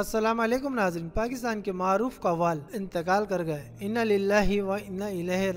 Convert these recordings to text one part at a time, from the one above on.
अस्सलाम वालेकुम नाजरीन पाकिस्तान के मारूफ कवाल इंतकाल कर गए। इन्ना लिल्लाहि व इन्ना इलैहि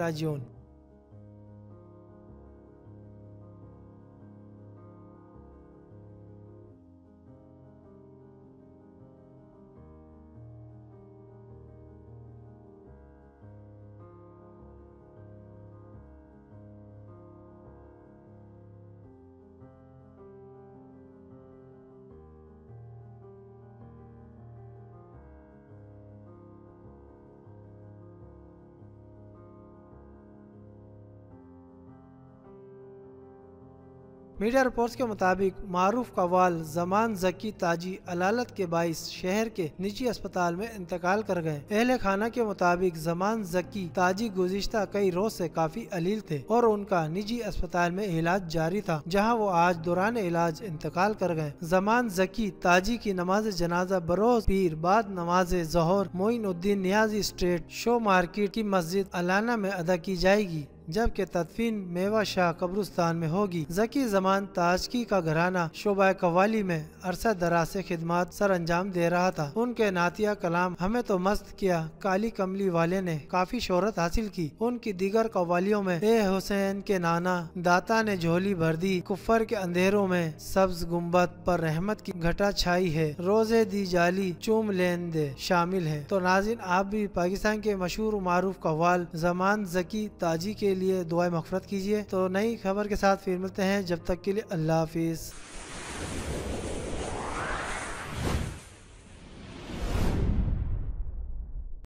मीडिया रिपोर्ट्स के मुताबिक मारूफ कवाल, जमान जकी, ताजी अलालत के बाईस शहर के निजी अस्पताल में इंतकाल कर गए। अहल खाना के मुताबिक जमान जकी, ताजी गुजश्ता कई रोज से काफ़ी अलील थे और उनका निजी अस्पताल में इलाज जारी था, जहाँ वो आज दौरान इलाज इंतकाल कर गए। जमान जकी, ताजी की नमाज़ जनाजा बरोज पीर, बाद नमाज़ जहर, Moinuddin Niazi street, show market की मस्जिद अलाना में अदा की जाएगी। जबकि तदफीन मेवा शाह कब्रस्तान में होगी। जकी जमान ताजकी का घराना शोबा कवाली में अरसा दराज से खिदमत सर अंजाम दे रहा था। उनके नातिया कलाम हमें तो मस्त किया, काली कमली वाले ने काफ़ी शोहरत हासिल की। उनकी दीगर कवालियों में ए हुसैन के नाना दाता ने झोली भर दी। कुफर के अंधेरों में सब्ज गुंबद पर रहमत की घटा छाई है। रोज़े दी जाली चूम लेन दे शामिल है। तो नाजिन, आप भी पाकिस्तान के मशहूर मारूफ कवाल जमान जकी ताजी के लिए दुआ मफरत कीजिए। तो नई खबर के साथ फिर मिलते हैं। जब तक के लिए अल्लाह हाफिज़।